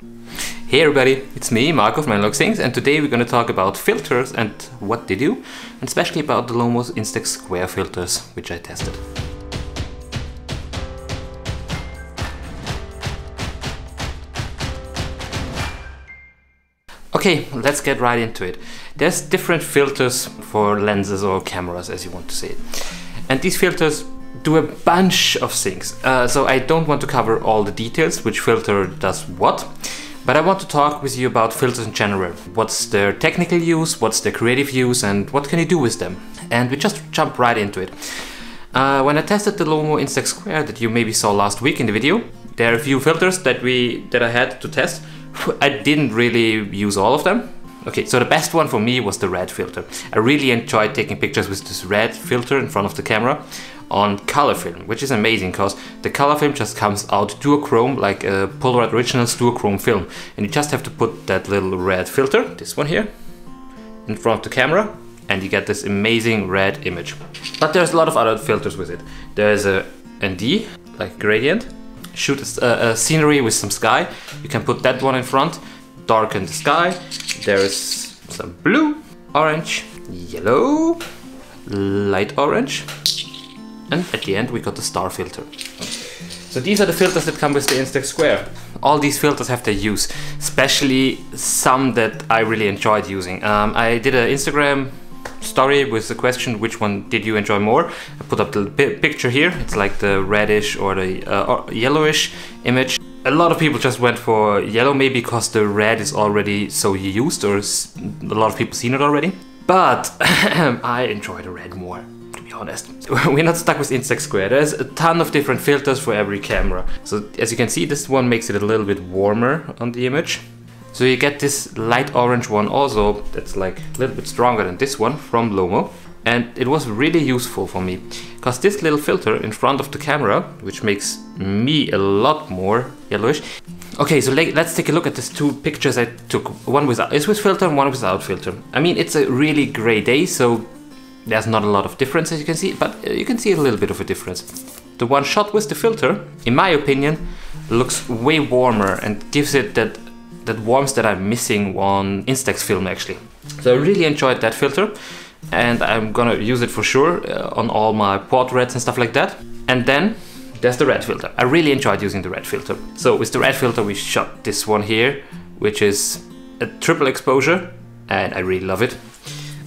Hey everybody, it's me, Marco from Analog Things, and today we're going to talk about filters and what they do, and especially about the Lomo's Instant Square filters, which I tested. Okay, let's get right into it. There's different filters for lenses or cameras, as you want to say it. And these filters do a bunch of things. Uh, so I don't want to cover all the details, which filter does what. But I want to talk with you about filters in general. What's their technical use, what's their creative use, and what can you do with them? And we just jump right into it. Uh, when I tested the Lomo Instant Square that you maybe saw last week in the video, there are a few filters that we that I had to test. I didn't really use all of them. Okay, so the best one for me was the red filter. I really enjoyed taking pictures with this red filter in front of the camera on color film, which is amazing because the color film just comes out duochrome like a Polaroid original duochrome film. And you just have to put that little red filter, this one here, in front of the camera and you get this amazing red image. But there's a lot of other filters with it. There's a ND, like gradient, shoot a, a scenery with some sky. You can put that one in front, darken the sky. There's some blue, orange, yellow, light orange, and at the end we got the star filter. So these are the filters that come with the Instax Square. All these filters have their use, especially some that I really enjoyed using. Um, I did an Instagram story with the question which one did you enjoy more. I put up the picture here, it's like the reddish or the uh, yellowish image. A lot of people just went for yellow maybe because the red is already so used or a lot of people seen it already. But I enjoy the red more honest. We're not stuck with Instax Square. There's a ton of different filters for every camera. So as you can see, this one makes it a little bit warmer on the image. So you get this light orange one also that's like a little bit stronger than this one from Lomo. And it was really useful for me because this little filter in front of the camera, which makes me a lot more yellowish. Okay, so let's take a look at these two pictures I took. One with is with filter and one without filter. I mean, it's a really gray day, so there's not a lot of difference as you can see, but uh, you can see a little bit of a difference. The one shot with the filter, in my opinion, looks way warmer and gives it that that warmth that I'm missing on Instax film actually. So I really enjoyed that filter and I'm gonna use it for sure uh, on all my portraits and stuff like that. And then there's the red filter. I really enjoyed using the red filter. So with the red filter we shot this one here, which is a triple exposure and I really love it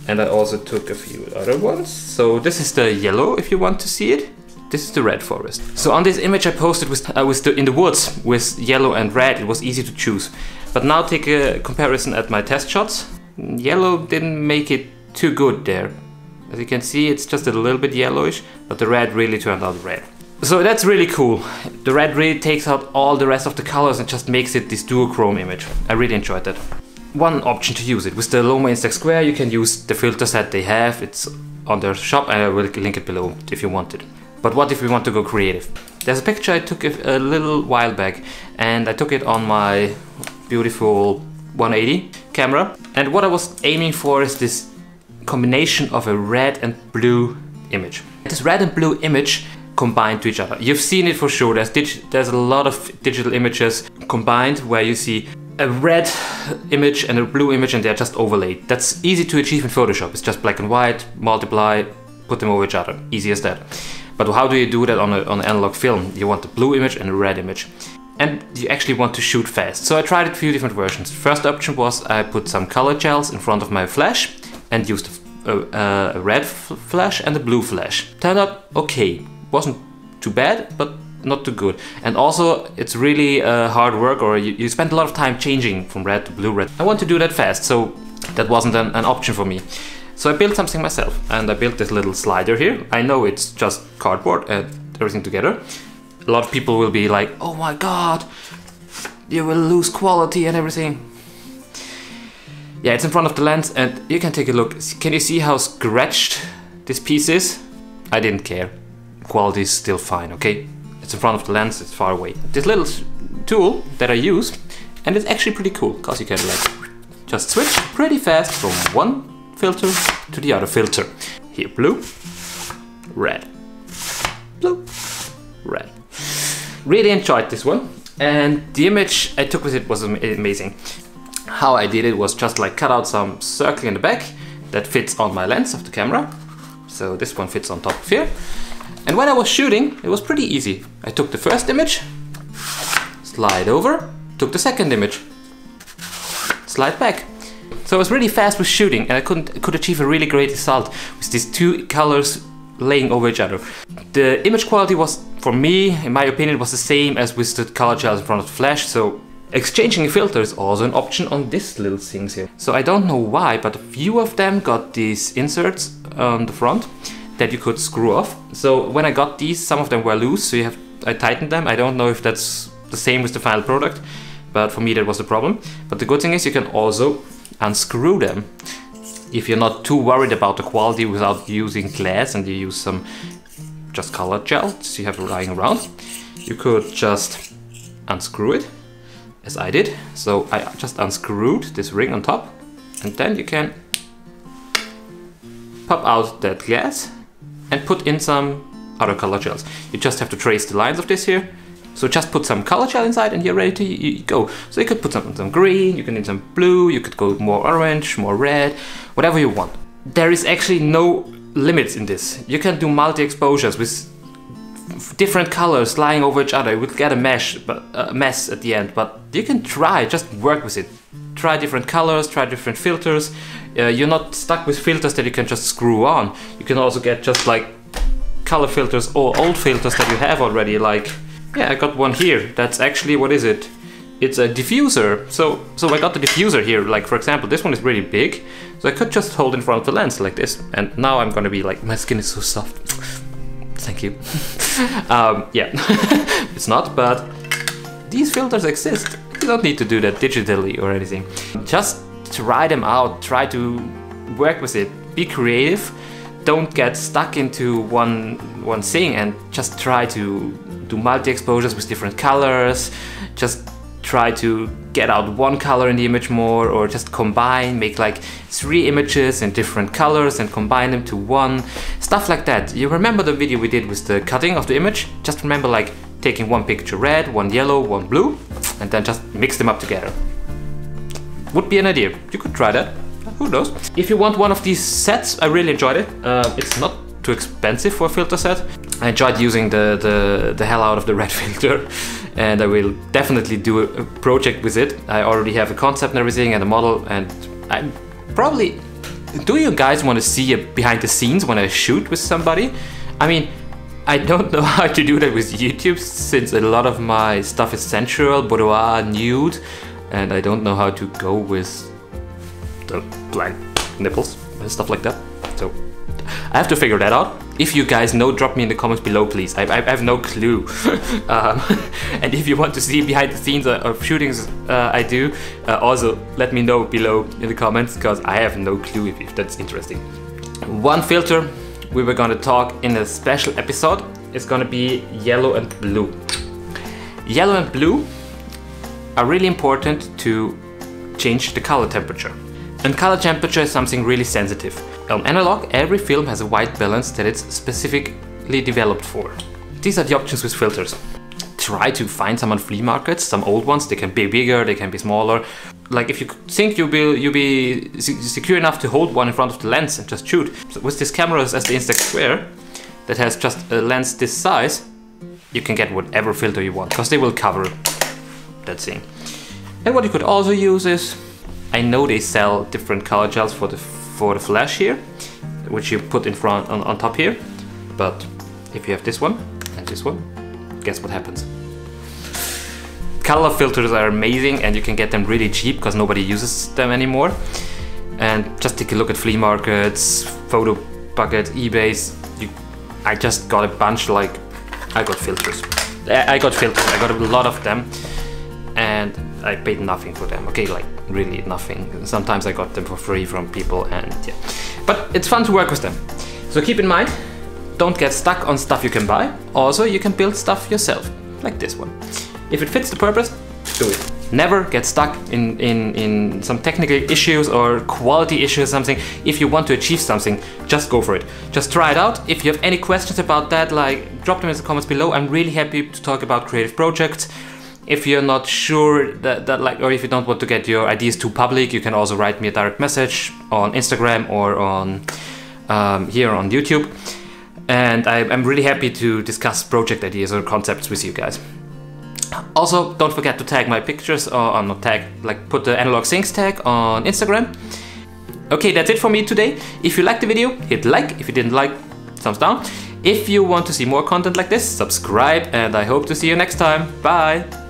and I also took a few other ones. So this is the yellow if you want to see it. This is the red forest. So on this image I posted with, uh, with the, in the woods with yellow and red, it was easy to choose. But now take a comparison at my test shots. Yellow didn't make it too good there. As you can see, it's just a little bit yellowish, but the red really turned out red. So that's really cool. The red really takes out all the rest of the colors and just makes it this duochrome image. I really enjoyed that one option to use it. With the Lomo Instant Square, you can use the filter set they have. It's on their shop and I will link it below if you want it. But what if we want to go creative? There's a picture I took a, a little while back and I took it on my beautiful 180 camera. And what I was aiming for is this combination of a red and blue image. This red and blue image combined to each other. You've seen it for sure. There's, there's a lot of digital images combined where you see a red image and a blue image and they're just overlaid. That's easy to achieve in Photoshop. It's just black and white, multiply, put them over each other. Easy as that. But how do you do that on, a, on an analog film? You want the blue image and a red image. And you actually want to shoot fast. So I tried a few different versions. First option was I put some color gels in front of my flash and used a, a red flash and a blue flash. Turned out okay. Wasn't too bad, but not too good. And also, it's really uh, hard work, or you, you spend a lot of time changing from red to blue red. I want to do that fast, so that wasn't an, an option for me. So I built something myself, and I built this little slider here. I know it's just cardboard and everything together. A lot of people will be like, oh my god, you will lose quality and everything. Yeah, it's in front of the lens and you can take a look. Can you see how scratched this piece is? I didn't care. Quality is still fine, okay? It's in front of the lens, it's far away. This little tool that I use, and it's actually pretty cool, because you can like just switch pretty fast from one filter to the other filter. Here, blue, red, blue, red. Really enjoyed this one. And the image I took with it was amazing. How I did it was just like cut out some circle in the back that fits on my lens of the camera. So this one fits on top of here. And when I was shooting, it was pretty easy. I took the first image, slide over, took the second image, slide back. So I was really fast with shooting and I couldn't, could achieve a really great result with these two colors laying over each other. The image quality was, for me, in my opinion, was the same as with the color gels in front of the flash, so exchanging a filter is also an option on this little things here. So I don't know why, but a few of them got these inserts on the front that you could screw off. So when I got these, some of them were loose, so you have I tightened them. I don't know if that's the same with the final product, but for me that was the problem. But the good thing is you can also unscrew them if you're not too worried about the quality without using glass and you use some just colored gels you have lying around. You could just unscrew it as I did. So I just unscrewed this ring on top and then you can pop out that glass put in some other color gels. You just have to trace the lines of this here. So just put some color gel inside and you're ready to go. So you could put some, some green, you can need some blue, you could go more orange, more red, whatever you want. There is actually no limits in this. You can do multi-exposures with different colors lying over each other. It would get a mesh, but uh, a mess at the end. But you can try, just work with it. Try different colors, try different filters. Uh, you're not stuck with filters that you can just screw on. You can also get just like color filters or old filters that you have already. Like, yeah, I got one here. That's actually what is it? It's a diffuser. So, so I got the diffuser here. Like for example, this one is really big, so I could just hold in front of the lens like this. And now I'm gonna be like, my skin is so soft. Thank you. um, yeah, it's not, but these filters exist. You don't need to do that digitally or anything. Just try them out. Try to work with it. Be creative. Don't get stuck into one one thing and just try to do multi exposures with different colors. Just try to get out one color in the image more or just combine, make like three images in different colors and combine them to one, stuff like that. You remember the video we did with the cutting of the image? Just remember like taking one picture red, one yellow, one blue, and then just mix them up together. Would be an idea. You could try that. Who knows? If you want one of these sets, I really enjoyed it. Uh, it's not too expensive for a filter set. I enjoyed using the, the, the hell out of the red filter and I will definitely do a, project with it. I already have a concept and everything and a model and I'm probably... Do you guys want to see a behind the scenes when I shoot with somebody? I mean, I don't know how to do that with YouTube since a lot of my stuff is sensual, boudoir, nude and I don't know how to go with the blank nipples and stuff like that. So I have to figure that out. If you guys know, drop me in the comments below, please. I, I have no clue. um, and if you want to see behind the scenes of shootings uh, I do, uh, also let me know below in the comments, because I have no clue if, if that's interesting. One filter we were gonna talk in a special episode is gonna be yellow and blue. Yellow and blue are really important to change the color temperature. And color temperature is something really sensitive. On analog, every film has a white balance that it's specifically developed for. These are the options with filters. Try to find some on flea markets, some old ones, they can be bigger, they can be smaller. Like if you think you'll be, you'll be secure enough to hold one in front of the lens and just shoot. So with these cameras as the Instax Square, that has just a lens this size, you can get whatever filter you want, because they will cover that thing. And what you could also use is I know they sell different color gels for the for the flash here, which you put in front on, on top here. But if you have this one and this one, guess what happens? Color filters are amazing and you can get them really cheap because nobody uses them anymore. And just take a look at flea markets, photo bucket, eBay's. You, I just got a bunch like I got filters. I got filters. I got a lot of them, and I paid nothing for them. Okay, like really nothing. Sometimes I got them for free from people and yeah. But it's fun to work with them. So keep in mind, don't get stuck on stuff you can buy. Also, you can build stuff yourself, like this one. If it fits the purpose, do it. Never get stuck in, in, in some technical issues or quality issues or something. If you want to achieve something, just go for it. Just try it out. If you have any questions about that, like drop them in the comments below. I'm really happy to talk about creative projects If you're not sure that, that like, or if you don't want to get your ideas too public, you can also write me a direct message on Instagram or on um, here on YouTube. And I, I'm really happy to discuss project ideas or concepts with you guys. Also, don't forget to tag my pictures, or, not tag, like put the analog things tag on Instagram. Okay, that's it for me today. If you liked the video, hit like. If you didn't like, thumbs down. If you want to see more content like this, subscribe, and I hope to see you next time. Bye!